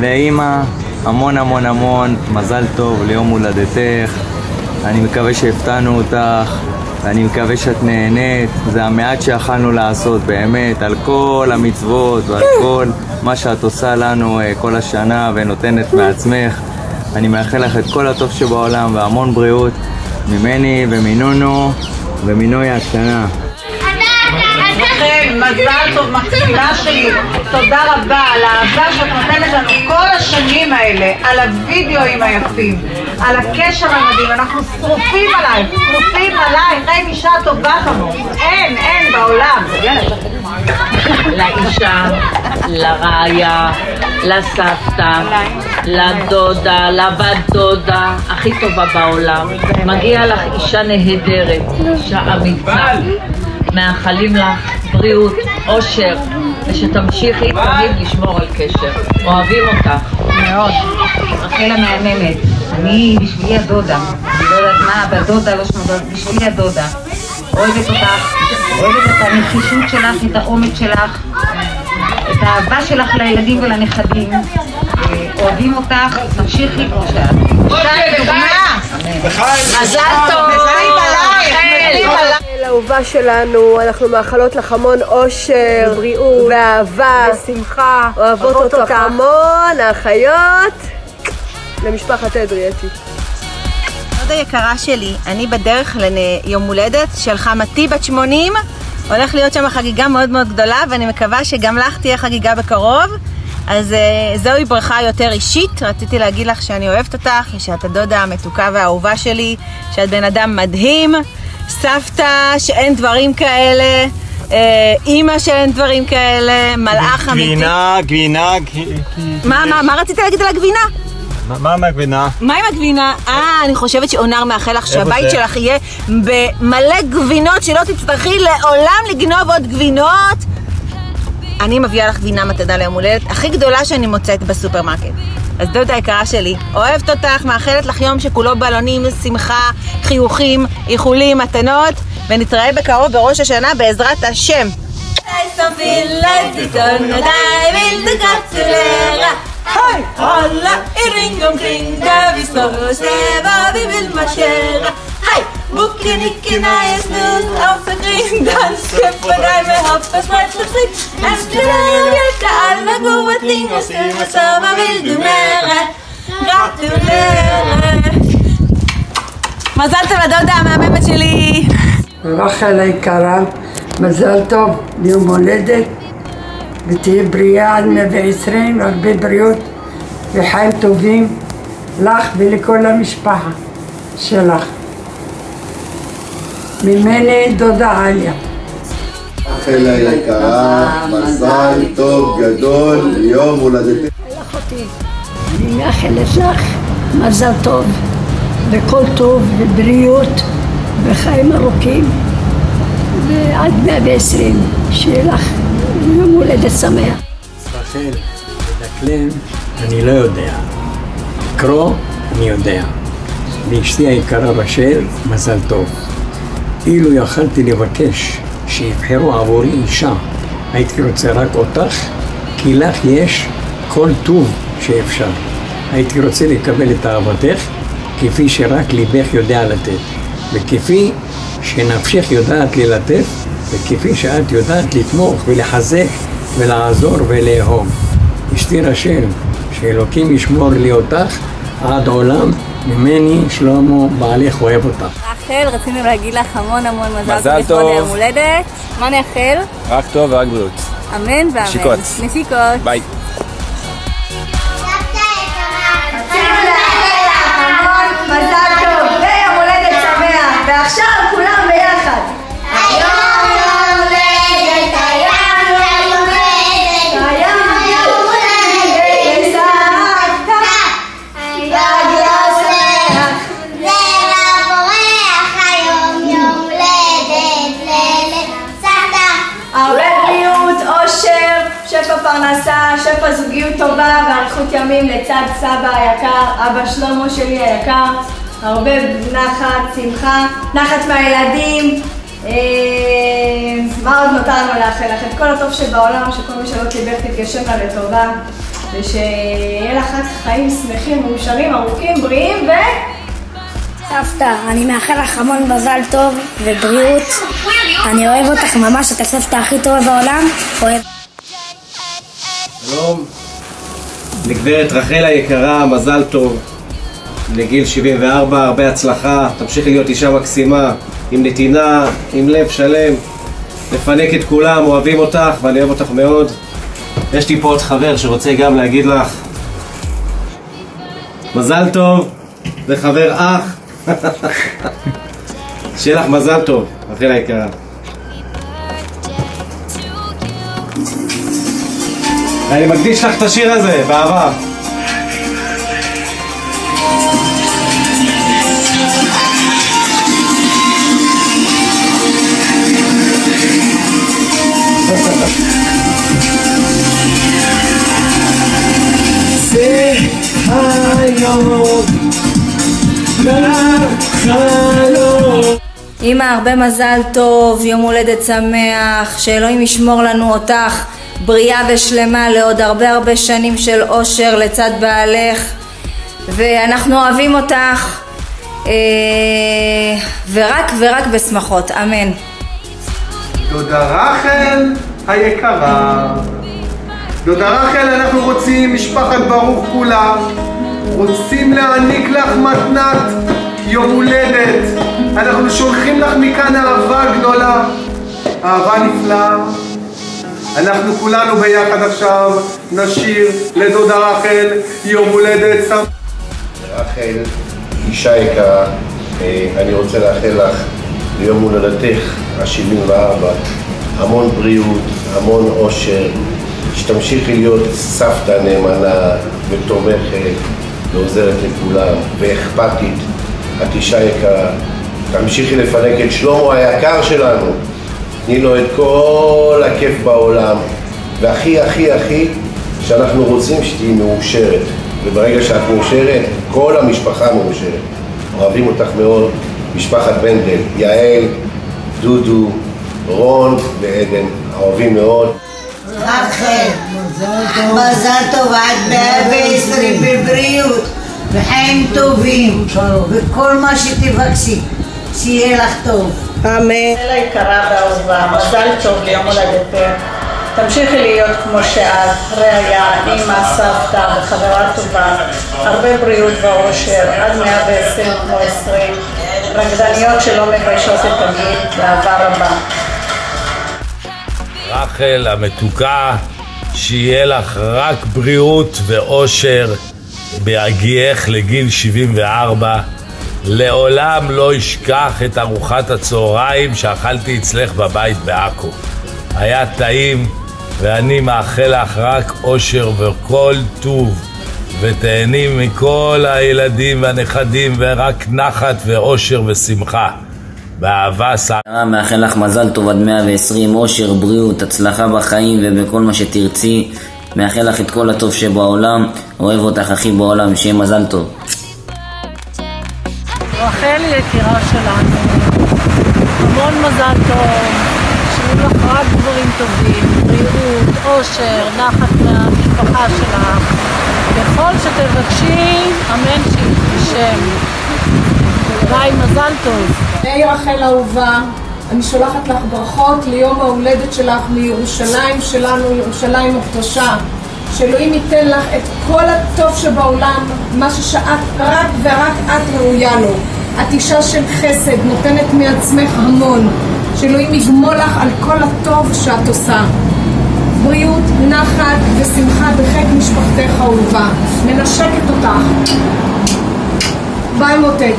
לאימא, המון המון המון מזל טוב ליום הולדתך. אני מקווה שהפתענו אותך, ואני מקווה שאת נהנית. זה המעט שיכלנו לעשות, באמת, על כל המצוות ועל כל מה שאת עושה לנו אה, כל השנה ונותנת מעצמך. אני מאחל לך את כל הטוב שבעולם והמון בריאות ממני ומנונו ומנוי הקטנה. מזל טוב, מקסימה שלי. תודה רבה על האהבה שאת נותנת לנו כל השנים האלה, על הווידאוים היפים, על הקשר המדהים. אנחנו שרופים עלייך, שרופים עלייך. אין אישה טובה כמוך. אין, אין בעולם. לאישה, לרעיה, לסבתא, לדודה, לבת דודה, הכי טובה בעולם. מגיע לך אישה נהדרת, אישה אמיצה. מאחלים לך בריאות, אושר, ושתמשיכי תמיד לשמור על קשר. אוהבים אותך. מאוד. רחל המהממת. אני בשבילי הדודה. אני לא יודעת מה, אבל דודה לא שמות, בשבילי הדודה. אוהבת אותך, אוהבת את הנחישות שלך, את האומץ שלך, את האהבה שלך לילדים ולנכדים. אה, אוהבים אותך, תמשיכי כמו שאת. שי, דוגמה! מזל טוב! לאהובה שלנו, אנחנו מאחלות לך המון אושר, בריאות, ואהבה, ושמחה. אוהבות אותך המון, האחיות, למשפחת אדרי, אתי. דודה יקרה שלי, אני בדרך ליום הולדת של חמתי בת 80. הולך להיות שם חגיגה מאוד מאוד גדולה, ואני מקווה שגם לך תהיה חגיגה בקרוב. אז uh, זוהי ברכה יותר אישית, רציתי להגיד לך שאני אוהבת אותך, ושאת הדודה המתוקה והאהובה שלי, שאת בן אדם מדהים, סבתא שאין דברים כאלה, uh, אימא שאין דברים כאלה, מלאך אמיתי. גבינה, גבינה, מה, מה, מה רצית להגיד על הגבינה? מה- עם הגבינה? מה עם הגבינה? אה, אני חושבת שאונר מאחל לך שהבית? שלך יהיה במלא גבינות, שלא תצטרכי לעולם לגנוב עוד גבינות. אני מביאה לך גבינה מתנה ליום הולדת הכי גדולה שאני מוצאת בסופרמרקט. אז דודה יקרה שלי, אוהבת אותך, מאחלת לך יום שכולו בלונים, שמחה, חיוכים, איחולים, מתנות, ונתראה בקרוב בראש השנה בעזרת השם. Hej! Alla i ring omkring där vi står och ser vad vi vill marschera. Hej! Buckenickorna är snus och förkring dansken på dig med hopp och sprätt och alla goda ting styra så vad vill du? Gratulerar! מזל טוב לדודה המהממת שלי! רחל היקרה, מזל טוב ליום הולדת ותהיה בריאה עד 120, הרבה בריאות וחיים טובים לך ולכל המשפחה שלך. ממני דודה עליה. רחל היקרה, מזל טוב גדול ליום הולדתך. אני מאחלת לך מזל טוב וכל טוב ובריאות וחיים ארוכים ועד 120 שיהיה לך יום הולדת שמח. רחל, לדקלם אני לא יודע. לקרוא אני יודע. לאשתי היקרה בשל, מזל טוב. אילו יכלתי לבקש שיבחרו עבורי אישה, הייתי רוצה רק אותך, כי לך יש כל טוב שאפשר. הייתי רוצה לקבל את אהבתך כפי שרק ליבך יודע לתת, וכפי שנפשך יודעת ללטף, וכפי שאת יודעת לתמוך ולחזק ולעזור ולאהוב. אשתי רשל, שאלוקים ישמור לי אותך עד עולם, ממני שלמה בעלך אוהב אותך. רחל, רצינו להגיד לך המון המון מזל מזל טוב לכבוד. היום הולדת. מה נאחל? רק טוב ורק בריאות. אמן ואמן. נשיקות. נשיקות. ביי. מזל טוב, ויום הולדת שמח, ועכשיו כולם טובה ואריכות ימים לצד סבא היקר, אבא שלמה שלי היקר, הרבה נחת, שמחה, נחת מהילדים, אה, מה עוד נותר לנו לאחל לך? את כל הטוב שבעולם, שכל מי שלא ליבך תתגשם לה לטובה, ושיהיה לך חיים שמחים, מאושרים, ארוכים, בריאים ו... סבתא, אני מאחל לך המון מזל טוב ובריאות. אני אוהב אותך ממש, את הסבתא הכי טובה בעולם. אוהב. שלום, לגברת רחל היקרה, מזל טוב. לגיל 74, הרבה הצלחה, תמשיכי להיות אישה מקסימה, עם נתינה, עם לב שלם. לפנק את כולם, אוהבים אותך ואני אוהב אותך מאוד. יש לי פה עוד חבר שרוצה גם להגיד לך מזל טוב, זה חבר אח. שיהיה לך מזל טוב, רחל היקרה. אני מקדיש לך את השיר הזה, באהבה. זה היום לחלום אמא, הרבה מזל טוב, יום הולדת שמח, שאלוהים ישמור לנו אותך בריאה ושלמה לעוד הרבה הרבה שנים של אושר לצד בעלך ואנחנו אוהבים אותך אה, ורק ורק בשמחות, אמן. דודה רחל היקרה. דודה רחל, אנחנו רוצים, משפחת ברוך כולה, רוצים להעניק לך מתנת יום הולדת. אנחנו שולחים לך מכאן אהבה גדולה, אהבה נפלאה. אנחנו כולנו ביחד עכשיו נשיר לדודה רחל יום הולדת שמח. רחל, אישה יקרה, אה, אני רוצה לאחל לך ליום הולדתך ה-74 המון בריאות, המון אושר, שתמשיכי להיות סבתא נאמנה ותומכת ועוזרת לכולם ואכפתית. את אישה יקרה, תמשיכי לפנק את שלמה היקר שלנו, תני לו את כל הכיף בעולם, והכי הכי הכי שאנחנו רוצים שתהיי מאושרת, וברגע שאת מאושרת, כל המשפחה מאושרת. אוהבים אותך מאוד, משפחת בנדל, יעל, דודו, רון ועדן, אוהבים מאוד. רחל, מזל טוב עד מאה ועשרים בבריאות וחיים טובים וכל מה שתבקשי, שיהיה לך טוב. אמן. אלה יקרה ואהובה, מזל טוב ליום הולדתך. תמשיכי להיות כמו שאת, ראיה, אימא, סבתא וחברה טובה. הרבה בריאות ואושר, עד 120 כמו 20. רקדניות שלא מביישות את הגיל, באהבה רבה. רחל המתוקה, שיהיה לך רק בריאות ואושר בהגיעך לגיל 74. לעולם לא אשכח את ארוחת הצהריים שאכלתי אצלך בבית בעכו. היה טעים, ואני מאחל לך רק אושר וכל טוב, ותהני מכל הילדים והנכדים, ורק נחת ואושר ושמחה. באהבה ס... מאחל לך מזל טוב עד 120, אושר, בריאות, הצלחה בחיים ובכל מה שתרצי. מאחל לך את כל הטוב שבעולם, אוהב אותך הכי בעולם, שיהיה מזל טוב. רחל יקירה שלנו, המון מזל טוב, שיהיו לך רק דברים טובים, בריאות, אושר, נחת מהמשפחה שלך. ככל שתבקשי, אמן שיתגשם. ביי, מזל טוב. היי רחל אהובה, אני שולחת לך ברכות ליום ההולדת שלך מירושלים שלנו, ירושלים הקדושה. שאלוהים ייתן לך את כל הטוב שבעולם, מה ששאת רק ורק את ראויה לו. את אישה של חסד, נותנת מעצמך המון. שאלוהים יגמול לך על כל הטוב שאת עושה. בריאות, נחת ושמחה בחיק משפחתך האהובה. מנשקת אותך. ביי מותק.